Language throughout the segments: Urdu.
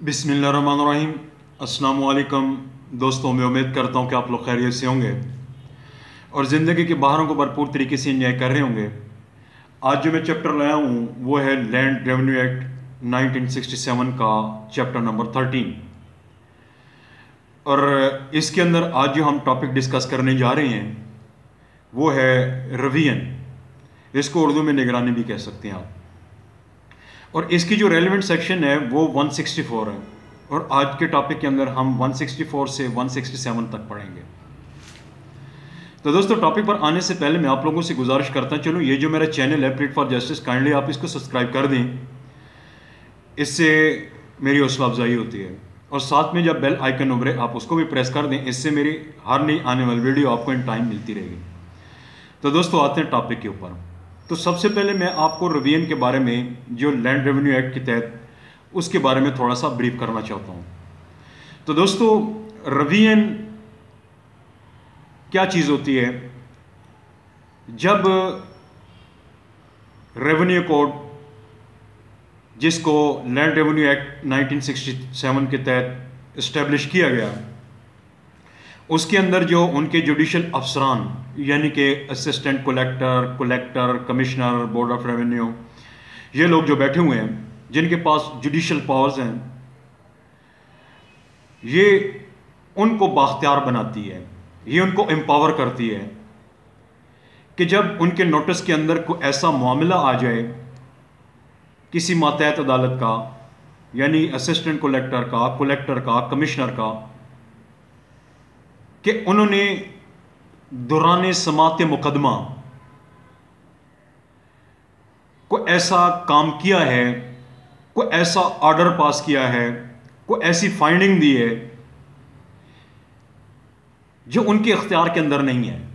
بسم اللہ الرحمن الرحیم السلام علیکم دوستوں، میں امید کرتا ہوں کہ آپ لوگ خیریت سے ہوں گے۔ اور زندگی کے باہروں کو بھرپور طریقے سے انجوائے کر رہے ہوں گے۔ آج جو میں چیپٹر لایا ہوں، وہ ہے land revenue act nineteen sixty seven کا چیپٹر نمبر تھرٹین۔ اور اس کے اندر آج جو ہم ٹاپک ڈسکس کرنے جا رہے ہیں، وہ ہے روین اس کو اردو میں نگرانی بھی کہہ سکتے ہیں آپ۔ اور اس کی جو ریلیونٹ سیکشن ہے وہ 164 ہے اور آج کے ٹاپک کے اندر ہم 164 سے 167 تک پڑھیں گے۔ تو دوستو ٹاپک پر آنے سے پہلے میں آپ لوگوں سے گزارش کرتا ہوں چلو یہ جو میرا چینل ہے پلیٹ فار جسٹس کائنڈلی آپ اس کو سبسکرائب کر دیں۔ اس سے میری حوصلہ افزائی ہوتی ہے۔ اور ساتھ میں جب بیل آئکن ابھرے آپ اس کو بھی پریس کر دیں۔ اس سے میری ہر نئی آنے والی ویڈیو آپ کو ان ٹائم ملتی رہے گی۔ تو دوستو آتے ہیں ٹاپک کے اوپر۔ تو سب سے پہلے میں آپ کو روین کے بارے میں جو لینڈ ریونیو ایکٹ کے تحت اس کے بارے میں تھوڑا سا بریف کرنا چاہتا ہوں۔ تو دوستو روین کیا چیز ہوتی ہے؟ جب ریونیو کوڈ جس کو land revenue act nineteen sixty seven کے تحت اسٹیبلش کیا گیا اس کے اندر جو ان کے جوڈیشل افسران یعنی کہ assistant collector collector commissioner board of revenue یہ لوگ جو بیٹھے ہوئے ہیں، جن کے پاس جوڈیشل پاورز ہیں، یہ ان کو باختیار بناتی ہے، یہ ان کو امپاور کرتی ہے کہ جب ان کے نوٹس کے اندر کوئی ایسا معاملہ آ جائے، کسی ماتحت عدالت کا یعنی اسسٹنٹ کولیکٹر کا کولیکٹر کا کمشنر کا کہ انہوں نے دوران سماعت مقدمہ کوئی ایسا کام کیا ہے کوئی ایسا آرڈر پاس کیا ہے کوئی ایسی فائنڈنگ دی ہے جو ان کے اختیار کے اندر نہیں ہے،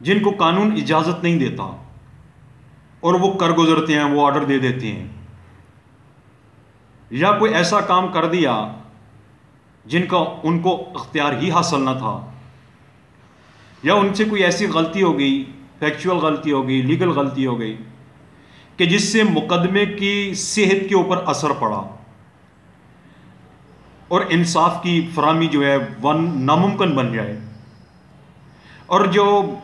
جن کو قانون اجازت نہیں دیتا اور وہ کر گزرتے ہیں، وہ آرڈر دے دیتے ہیں۔ یا کوئی ایسا کام کر دیا جن کا ان کو اختیار ہی حاصل نہ تھا۔ یا ان سے کوئی ایسی غلطی ہو گئی فیکچول غلطی ہو گئی لیگل غلطی ہو گئی، کہ جس سے مقدمے کی صحت کے اوپر اثر پڑا۔ اور انصاف کی فراہمی جو ہے ون ناممکن بن جائے۔ اور جو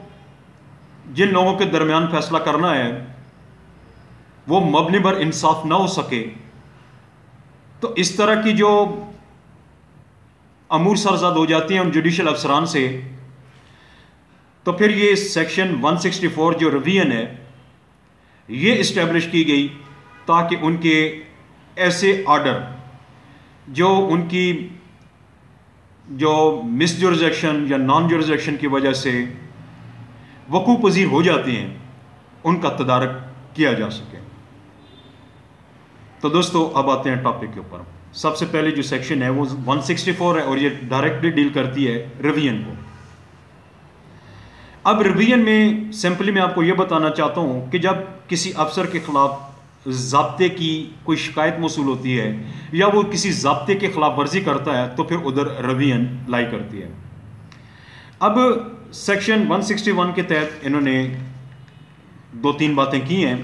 جن لوگوں کے درمیان فیصلہ کرنا ہے، وہ مبنی بر انصاف نہ ہو سکے۔ تو اس طرح کی جو امور سرزد ہو جاتی ہیں ان جوڈیشل افسران سے، تو پھر یہ سیکشن 164 جو روین ہے، یہ اسٹیبلش کی گئی تاکہ ان کے ایسے آرڈر جو ان کی، جو مس جورزیکشن یا نان جورزیکشن کی وجہ سے وقوع پذیر ہو جاتے ہیں، ان کا تدارک کیا جا سکے۔ تو دوستو، اب آتے ہیں ٹاپک کے اوپر۔ سب سے پہلے جو سیکشن ہے وہ 164 ہے اور یہ ڈائریکٹلی ڈیل کرتی ہے روین کو۔ اب روین میں سمپلی میں آپ کو یہ بتانا چاہتا ہوں کہ جب کسی افسر کے خلاف ضابطے کی کوئی شکایت موصول ہوتی ہے یا وہ کسی ضابطے کے خلاف ورزی کرتا ہے تو پھر ادھر روین لائی کرتی ہے۔ اب سیکشن 161 کے تحت انہوں نے دو تین باتیں کی ہیں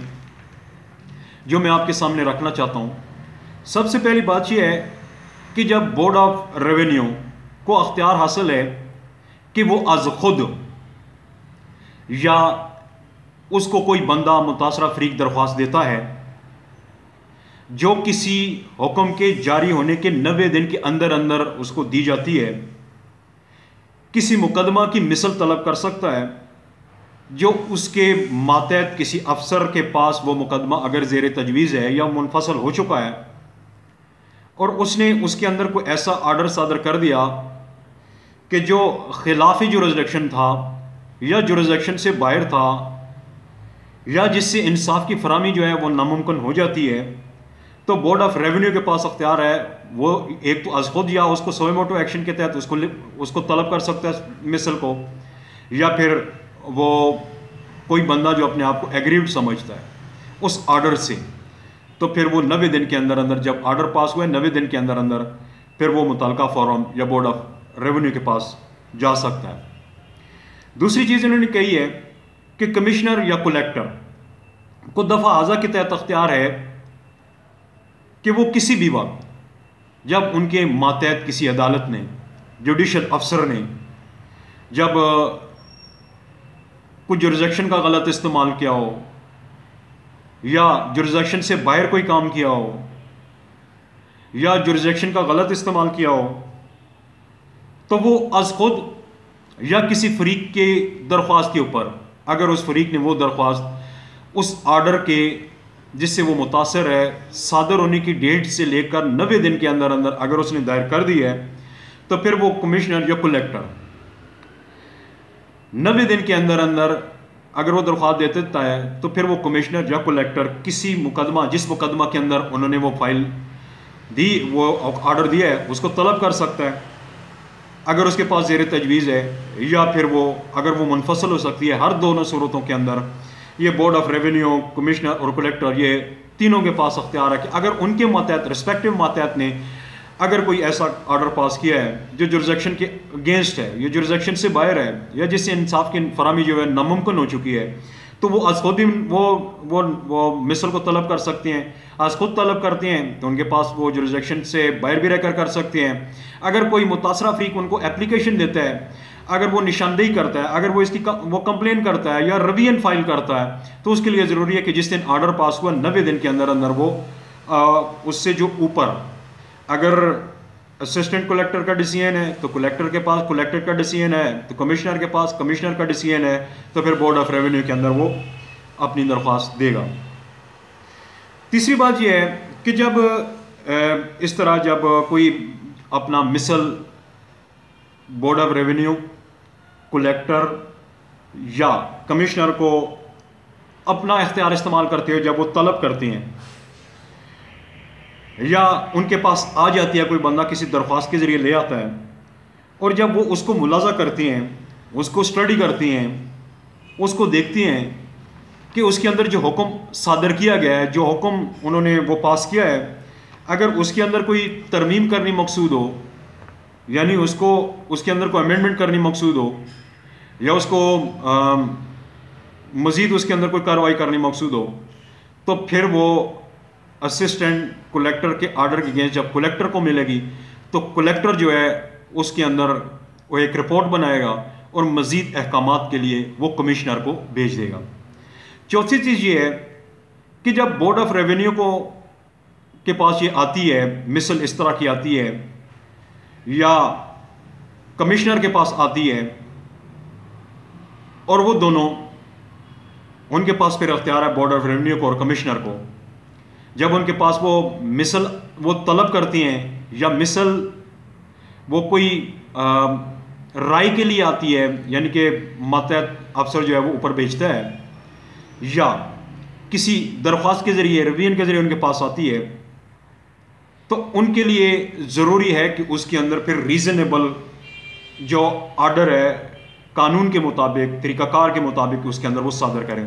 جو میں آپ کے سامنے رکھنا چاہتا ہوں۔ سب سے پہلی بات یہ ہے کہ جب بورڈ آف ریونیو کو اختیار حاصل ہے کہ وہ از خود یا اس کو کوئی بندہ متاثرہ فریق درخواست دیتا ہے، جو کسی حکم کے جاری ہونے کے نوے دن کے اندر اندر اس کو دی جاتی ہے، کسی مقدمہ کی مثل طلب کر سکتا ہے، جو اس کے ماتحت کسی افسر کے پاس وہ مقدمہ اگر زیر تجویز ہے یا منفصل ہو چکا ہے۔ اور اس نے اس کے اندر کوئی ایسا آرڈر صادر کر دیا کہ جو خلافی جو تھا یا جو سے باہر تھا یا جس سے انصاف کی فراہمی جو ہے وہ ناممکن ہو جاتی ہے، تو بورڈ آف ریونیو کے پاس اختیار ہے۔ وہ ایک تو از خود یا اس کو سوئے موٹو ایکشن کے تحت اس کو اس کو طلب کر سکتا ہے مثل کو، یا پھر وہ کوئی بندہ جو اپنے آپ کو ایگریوڈ سمجھتا ہے اس آرڈر سے۔ تو پھر وہ نوے دن کے اندر اندر جب آرڈر پاس ہوئے نوے دن کے اندر اندر پھر وہ متعلقہ فورم یا بورڈ آف ریونیو کے پاس جا سکتا ہے۔ دوسری چیز انہوں نے کہی ہے کہ کمشنر یا کولیکٹر کو دفعہ اعضا کے تحت اختیار ہے کہ وہ کسی بھی وقت جب ان کے ماتحت کسی عدالت نے، جوڈیشل افسر نے جب کوئی جرزیکشن کا غلط استعمال کیا ہو یا جرزیکشن سے باہر کوئی کام کیا ہو، یا جرزیکشن کا غلط استعمال کیا ہو، تو وہ از خود یا کسی فریق کے درخواست کے اوپر، اگر اس فریق نے وہ درخواست اس آرڈر کے جس سے وہ متاثر ہے، صادر ہونے کی ڈیٹ سے لے کر نوے دن کے اندر اندر اگر اس نے دائر کر دی ہے، تو پھر وہ کمشنر یا کلیکٹر نوے دن کے اندر اندر اگر وہ درخواست دیتا ہے، تو پھر وہ کمشنر یا کلیکٹر کسی مقدمہ، جس مقدمہ کے اندر انہوں نے وہ فائل دی، وہ آرڈر دیا ہے، اس کو طلب کر سکتا ہے۔ اگر اس کے پاس زیر تجویز ہے، یا پھر وہ، اگر وہ منفصل ہو سکتی ہے ہر دونوں صورتوں کے اندر، یہ بورڈ آف ریونیو کمشنر اور کلیکٹر یہ تینوں کے پاس اختیار ہے کہ اگر ان کے ماتحت رسپیکٹو ماتحت نے اگر کوئی ایسا آرڈر پاس کیا ہے جو جرزیکشن کے اگینسٹ ہے یہ جرزیکشن سے باہر ہے، یا جس سے انصاف کی فراہمی جو ہے ناممکن ہو چکی ہے، تو وہ از خود بھی وہ وہ وہ مثل کو طلب کر سکتے ہیں۔ از خود طلب کرتے ہیں تو ان کے پاس وہ جرزیکشن سے باہر بھی رہ کر کر سکتے ہیں۔ اگر کوئی متاثرہ فریق ان کو اپلیکیشن دیتا ہے، اگر وہ نشاندہی کرتا ہے، اگر وہ اس کی وہ کمپلین کرتا ہے یا روین فائل کرتا ہے، تو اس کے لیے ضروری ہے کہ جس دن آرڈر پاس ہوا، نوے دن کے اندر اندر وہ اس سے جو اوپر اگر اسسٹنٹ کلیکٹر کا ڈیسیجن ہے تو کلیکٹر کے پاس کلیکٹر کا ڈیسیجن ہے تو کمشنر کے پاس کمشنر کا ڈیسیجن ہے تو پھر بورڈ آف ریونیو کے اندر وہ اپنی درخواست دے گا۔ تیسری بات یہ ہے کہ جب اس طرح جب کوئی اپنا مثل بورڈ آف ریونیو کلیکٹر یا کمشنر کو اپنا اختیار استعمال کرتے ہوئے جب وہ طلب کرتے ہیں یا ان کے پاس آ جاتی ہے، کوئی بندہ کسی درخواست کے ذریعے لے آتا ہے اور جب وہ اس کو ملازہ کرتے ہیں، اس کو اسٹڈی کرتے ہیں، اس کو دیکھتے ہیں کہ اس کے اندر جو حکم صادر کیا گیا ہے، جو حکم انہوں نے وہ پاس کیا ہے، اگر اس کے اندر کوئی ترمیم کرنی مقصود ہو یعنی اس کو، اس کے اندر کوئی امینڈمنٹ کرنی مقصود ہو، یا اس کو مزید اس کے اندر کوئی کارروائی کرنی مقصود ہو، تو پھر وہ اسسٹنٹ کلیکٹر کے آرڈر کے اگینسٹ جب کلیکٹر کو ملے گی، تو کلیکٹر جو ہے، اس کے اندر وہ ایک رپورٹ بنائے گا اور مزید احکامات کے لیے وہ کمشنر کو بھیج دے گا۔ چوتھی چیز یہ ہے کہ جب بورڈ آف ریونیو کو کے پاس یہ آتی ہے، مثل اس طرح کی آتی ہے، یا کمشنر کے پاس آتی ہے، اور وہ دونوں، ان کے پاس پھر اختیار ہے بورڈ آف ریونیو کو اور کمشنر کو۔ جب ان کے پاس وہ مثل وہ طلب کرتی ہیں یا مثل وہ کوئی رائے کے لیے آتی ہے یعنی کہ ماتحت افسر جو ہے وہ اوپر بیچتا ہے، یا کسی درخواست کے ذریعے روین کے ذریعے ان کے پاس آتی ہے، تو ان کے لیے ضروری ہے کہ اس کے اندر پھر ریزنیبل جو آرڈر ہے، قانون کے مطابق، طریقہ کار کے مطابق اس کے اندر وہ صادر کریں۔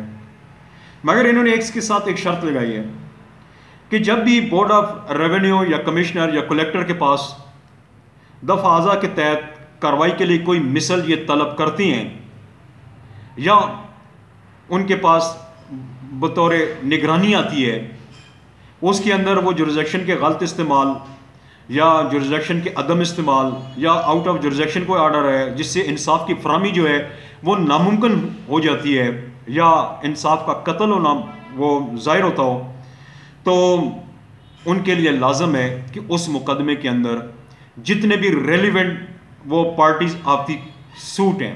مگر انہوں نے ایک کے ساتھ ایک شرط لگائی ہے۔ کہ جب بھی بورڈ آف ریونیو یا کمشنر یا کلیکٹر کے پاس دفعہ کے تحت کاروائی کے لیے کوئی مثل یہ طلب کرتی ہیں یا ان کے پاس بطور نگرانی آتی ہے، اس کے اندر وہ جرزیکشن کے غلط استعمال یا جرزیکشن کے عدم استعمال یا آؤٹ آف جرزیکشن کوئی آرڈر ہے، جس سے انصاف کی فراہمی جو ہے وہ ناممکن ہو جاتی ہے یا انصاف کا قتل ہونا وہ ظاہر ہوتا ہو۔ تو ان کے لیے لازم ہے کہ اس مقدمے کے اندر جتنے بھی ریلیونٹ وہ پارٹیز آپ کی سوٹ ہیں،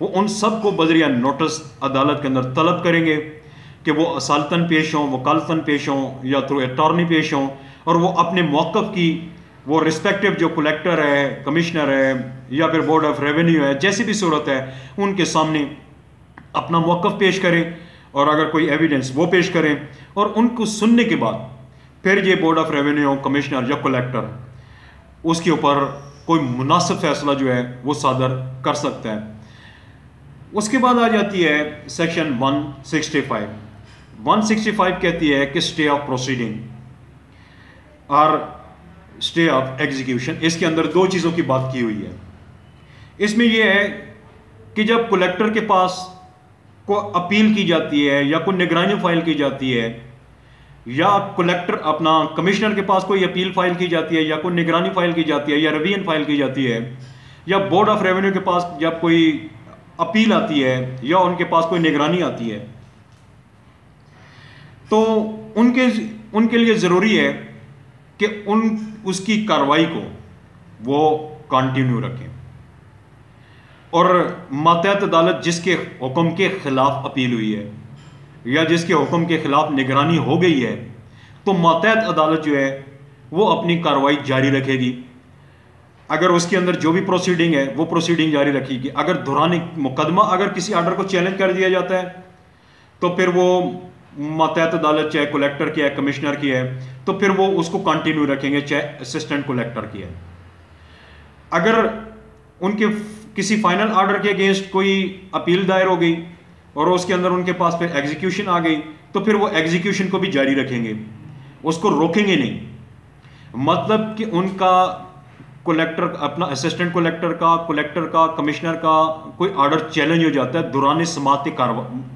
وہ ان سب کو بدریہ نوٹس عدالت کے اندر طلب کریں گے کہ وہ اصالتاً پیش ہوں، وکالتاً پیش ہوں یا تھرو اٹارنی پیش ہوں اور وہ اپنے موقف کی وہ رسپیکٹو جو کلیکٹر ہے کمشنر ہے یا پھر بورڈ آف ریونیو ہے، جیسی بھی صورت ہے، ان کے سامنے اپنا موقف پیش کریں۔ اور اگر کوئی ایویڈنس وہ پیش کریں اور ان کو سننے کے بعد پھر یہ بورڈ آف ریونیو کمشنر یا کلیکٹر اس کے اوپر کوئی مناسب فیصلہ جو ہے وہ صادر کر سکتا ہے اس کے بعد آ جاتی ہے section one sixty five one sixty five کہتی ہے کہ اسٹے آف پروسیڈنگ اور اسٹے آف ایگزیکیوشن اس کے اندر دو چیزوں کی بات کی ہوئی ہے۔ اس میں یہ ہے کہ جب کلیکٹر کے پاس کو اپیل کی جاتی ہے یا کوئی نگرانی فائل کی جاتی ہے یا کلیکٹر اپنا کمشنر کے پاس کوئی اپیل فائل کی جاتی ہے یا کوئی نگرانی فائل کی جاتی ہے یا ریوین فائل کی جاتی ہے یا بورڈ آف ریونیو کے پاس جب کوئی اپیل آتی ہے یا ان کے پاس کوئی نگرانی آتی ہے تو ان کے ان کے لیے ضروری ہے کہ ان اس کی کاروائی کو وہ کنٹینیو رکھیں۔ اور ماتحت عدالت جس کے حکم کے خلاف اپیل ہوئی ہے یا جس کے حکم کے خلاف نگرانی ہو گئی ہے، تو ماتحت عدالت جو ہے، وہ اپنی کاروائی جاری رکھے گی۔ اگر اس کے اندر جو بھی پروسیڈنگ ہے، وہ پروسیڈنگ جاری رکھے گی۔ اگر دوران مقدمہ، اگر کسی آرڈر کو چیلنج کر دیا جاتا ہے، تو پھر وہ ماتحت عدالت چاہے کولیکٹر کی ہے کمشنر کی ہے، تو پھر وہ اس کو کنٹینیو رکھیں گے، چاہے اسسٹنٹ کولیکٹر کی ہے۔ اگر ان کے کسی فائنل آرڈر کے اگینسٹ کوئی اپیل دائر ہو گئی اور اس کے اندر ان کے پاس پھر ایگزیکیوشن آ گئی، تو پھر وہ ایگزیکیوشن کو بھی جاری رکھیں گے۔ اس کو روکیں گے نہیں۔ مطلب کہ ان کا کولیکٹر اپنا اسسٹنٹ کولیکٹر کا کولیکٹر کا کمشنر کا کوئی آرڈر چیلنج ہو جاتا ہے دوران سماعت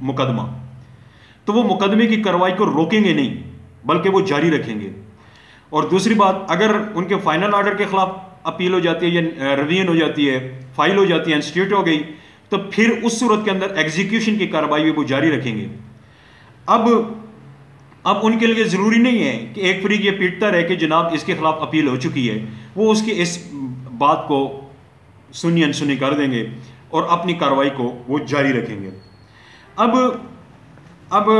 مقدمہ۔ تو وہ مقدمے کی کاروائی کو روکیں گے نہیں، بلکہ وہ جاری رکھیں گے۔ اور دوسری بات، اگر ان کے فائنل آرڈر کے خلاف اپیل ہو جاتی ہے یا ریوین ہو جاتی ہے فائل ہو جاتی ہے انسٹیٹیوٹ ہو گئی، تو پھر اس صورت کے اندر ایگزیکیوشن کی کاروائی وہ جاری رکھیں گے۔ اب اب ان کے لیے ضروری نہیں ہے کہ ایک فریق یہ پیٹتا رہے کہ جناب اس کے خلاف اپیل ہو چکی ہے۔ وہ اس کی اس بات کو سنی انسنی کر دیں گے اور اپنی کاروائی کو وہ جاری رکھیں گے۔ اب اب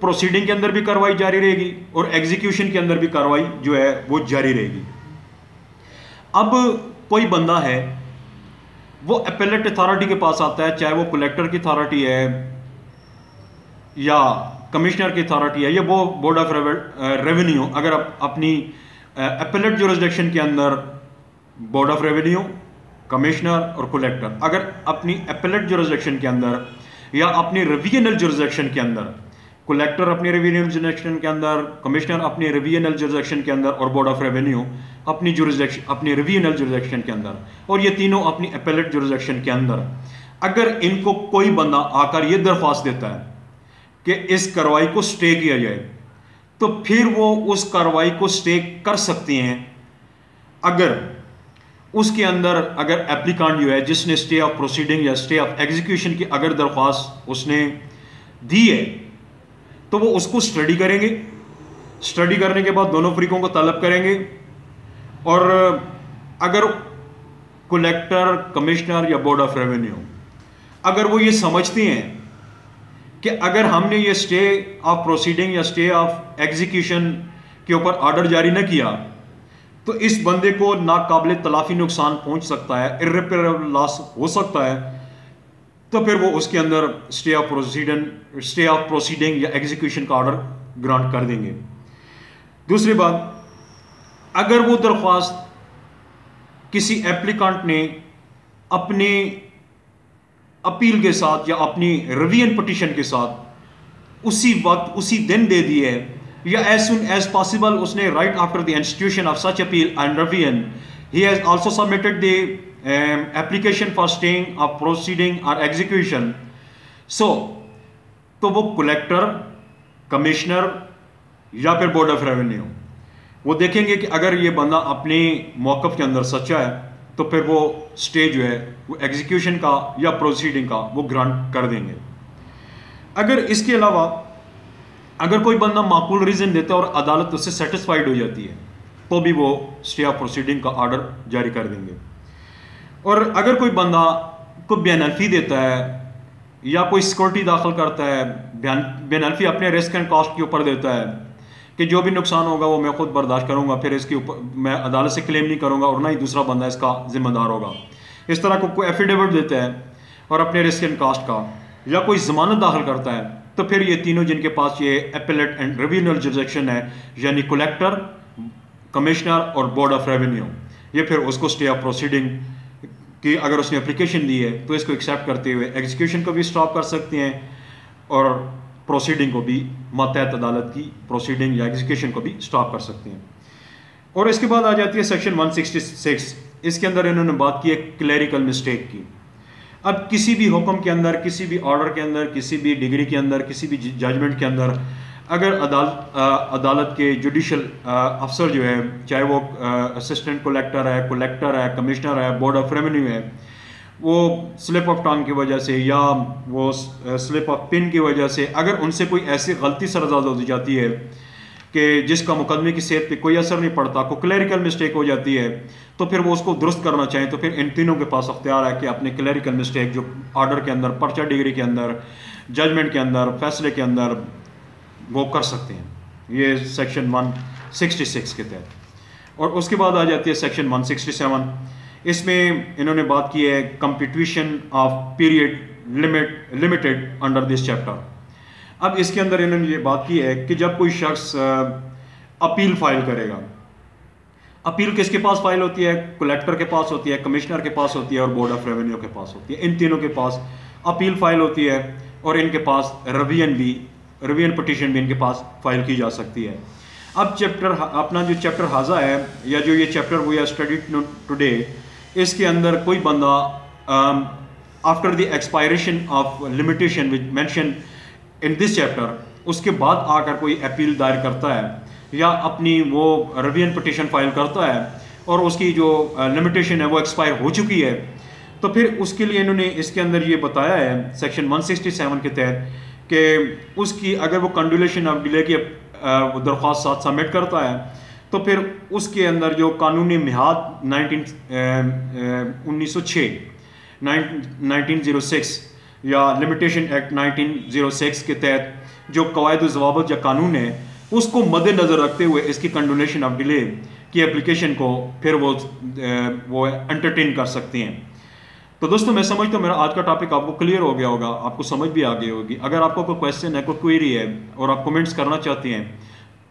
پروسیڈنگ کے اندر بھی کاروائی جاری رہے گی اور ایگزیکیوشن کے اندر بھی کاروائی جو ہے وہ جاری رہے گی۔ اب کوئی بندہ ہے وہ اپیلٹ اتھارٹی کے پاس آتا ہے، چاہے وہ کلیکٹر کی اتھارٹی ہے یا کمشنر کی اتھارٹی ہے، یا وہ بورڈ آف ریونیو اگر اپنی اپیلٹ جورسڈکشن کے اندر بورڈ آف ریونیو کمشنر اور کلیکٹر اگر اپنی اپیلٹ جورسڈکشن کے اندر یا اپنی ریویژنل جورسڈکشن کے اندر کلیکٹر اپنی ریویژنل جورسڈکشن کے اندر کمشنر اپنی ریویژنل جورسڈکشن کے اندر اور بورڈ آف ریونیو اپنی جورسڈکشن اپنی ریویژنل کے اندر. اور یہ تینوں اپنی اپیلٹ جورسڈکشن کے اندر. اگر ان کو کوئی بندہ آ کر یہ درخواست دیتا ہے کہ اس کاروائی کو سٹے کیا جائے، تو پھر وہ اس کاروائی کو سٹے کر سکتے ہیں اگر اس کے اندر اگر اپلیکانٹ جو ہے، جس نے سٹے آف پروسیڈنگ یا سٹے آف ایگزیکیوشن کی اگر درخواست اس نے دی ہے تو وہ اس کو سٹڈی کریں گے. سٹڈی کرنے کے بعد دونوں فریقوں کو طلب کریں گے. اور اگر کلیکٹر کمشنر یا بورڈ آف ریونیو اگر وہ یہ سمجھتے ہیں کہ اگر ہم نے یہ سٹے آف پروسیڈنگ یا سٹے آف ایگزیکیوشن کے اوپر آرڈر جاری نہ کیا، تو اس بندے کو ناقابل تلافی نقصان پہنچ سکتا ہے ارریپیریبل لاس ہو سکتا ہے. تو پھر وہ اس کے اندر stay of proceeding stay of proceeding یا ایگزیکیوشن کا آرڈر گرانٹ کر دیں گے۔ دوسری بات، اگر وہ درخواست کسی ایپلیکانٹ نے اپنے اپیل کے ساتھ یا اپنی ریوین پٹیشن کے ساتھ اسی وقت، اسی دن دے دی ہے، یا ایز سون ایز پاسبل اس نے right after the institution of such appeal and review he has also submitted the application for staying of proceeding اور ایگزیکیوشن سو تو وہ کلیکٹر کمشنر یا پھر بورڈ آف ریونیو وہ دیکھیں گے کہ اگر یہ بندہ اپنے موقف کے اندر سچا ہے، تو پھر وہ اسٹے جو ہے، وہ ایگزیکیوشن کا یا پروسیڈنگ کا وہ گرانٹ کر دیں گے. اگر اس کے علاوہ اگر کوئی بندہ معقول ریزن دیتا ہے اور عدالت اس سے سیٹسفائیڈ ہو جاتی ہے، تو بھی وہ اسٹے آف پروسیڈنگ کا آرڈر جاری کر دیں گے. اور اگر کوئی بندہ کو بین الفی دیتا ہے یا کوئی سیکورٹی داخل کرتا ہے بین الفی اپنے رسک اینڈ کاسٹ کے اوپر دیتا ہے کہ جو بھی نقصان ہوگا وہ میں خود برداشت کروں گا، پھر اس کے اوپر میں عدالت سے کلیم نہیں کروں گا اور نہ ہی دوسرا بندہ اس کا ذمہ دار ہوگا۔ اس طرح کو کوئی ایفیڈیوٹ دیتا ہے اور اپنے رسک اینڈ کاسٹ کا، یا کوئی ضمانت داخل کرتا ہے، تو پھر یہ تینوں جن کے پاس یہ اپیلیٹ اینڈ ریوینل جرزیکشن ہے یعنی کولیکٹر کمشنر اور بورڈ آف ریونیو یہ پھر اس کو اسٹے آف پروسیڈنگ کی اگر اس نے اپلیکیشن دی ہے تو اس کو ایکسیپٹ کرتے ہوئے ایگزیکیوشن کو بھی اسٹاپ کر سکتے ہیں اور پروسیڈنگ کو بھی ماتحت عدالت کی پروسیڈنگ یا ایگزیکیوشن کو بھی اسٹاپ کر سکتے ہیں۔ اور اس کے بعد آ جاتی ہے سیکشن 166 اس کے اندر انہوں نے بات کی ہے کلیریکل مسٹیک کی۔ اب کسی بھی حکم کے اندر، کسی بھی آرڈر کے اندر، کسی بھی ڈگری کے اندر، کسی بھی ججمنٹ کے اندر اگر عدالت عدالت کے جوڈیشل افسر جو ہے، چاہے وہ اسسٹنٹ کولیکٹر ہے کولیکٹر ہے کمشنر ہے بورڈ آف ریونیو ہے، وہ سلپ آف ٹانگ کی وجہ سے یا وہ سلپ آف پن کی وجہ سے اگر ان سے کوئی ایسی غلطی سرزاد ہو جاتی ہے کہ جس کا مقدمے کی صحت پہ کوئی اثر نہیں پڑتا، کوئی کلیریکل مسٹیک ہو جاتی ہے، تو پھر وہ اس کو درست کرنا چاہیں تو پھر ان تینوں کے پاس اختیار ہے کہ اپنے کلیریکل مسٹیک جو آرڈر کے اندر، پرچہ ڈگری کے اندر ججمنٹ کے اندر، فیصلے کے اندر وہ کر سکتے ہیں۔ یہ سیکشن ون سکسٹی سکس کے تحت۔ اور اس کے بعد آ جاتی ہے سیکشن ون سکسٹی سیون اس میں انہوں نے بات کی ہے computation of period limit limited under this chapter اب اس کے اندر انہوں نے یہ بات کی ہے کہ جب کوئی شخص اپیل فائل کرے گا۔ اپیل کس کے پاس فائل ہوتی ہے؟ کلیکٹر کے پاس ہوتی ہے کمشنر کے پاس ہوتی ہے اور بورڈ آف ریونیو کے پاس ہوتی ہے۔ ان تینوں کے پاس اپیل فائل ہوتی ہے اور ان کے پاس روین بھی روین پٹیشن بھی ان کے پاس فائل کی جا سکتی ہے۔ اب چیپٹر اپنا جو چیپٹر حاضہ ہے یا جو یہ چیپٹر وہ اسٹڈی ٹوڈے اس کے اندر کوئی بندہ after the expiration of limitation mention in this chapter اس کے بعد آ کر کوئی اپیل دائر کرتا ہے یا اپنی وہ روین پٹیشن فائل کرتا ہے اور اس کی جو لمیٹیشن ہے وہ ایکسپائر ہو چکی ہے۔ تو پھر اس کے لیے انہوں نے اس کے اندر یہ بتایا ہے سیکشن 167 کے تحت کہ اس کی اگر وہ کنڈولیشن آف ڈیلے کی درخواست ساتھ سبمٹ کرتا ہے، تو پھر اس کے اندر جو قانونی میعاد نائنٹین انیس سو چھ نائنٹین زیرو سکس یا limitation act nineteen zero six کے تحت جو قواعد و ضوابط یا قانون ہے، اس کو مد نظر رکھتے ہوئے اس کی کنڈونیشن آف ڈیلے کی اپلیکیشن کو پھر وہ وہ انٹرٹین کر سکتے ہیں۔ تو دوستوں میں سمجھتا ہوں، میرا آج کا ٹاپک آپ کو کلیئر ہو گیا ہوگا، آپ کو سمجھ بھی آ گئی ہوگی۔ اگر آپ کو کوئی کویشچن ہے، کوئی کوئری ہے اور آپ کومنٹس کرنا چاہتے ہیں،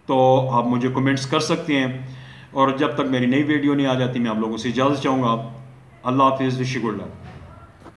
تو آپ مجھے کومنٹس کر سکتے ہیں۔ اور جب تک میری نئی ویڈیو نہیں آ جاتی، میں آپ لوگوں سے اجازت چاہوں گا۔ اللہ حافظ شکر اللہ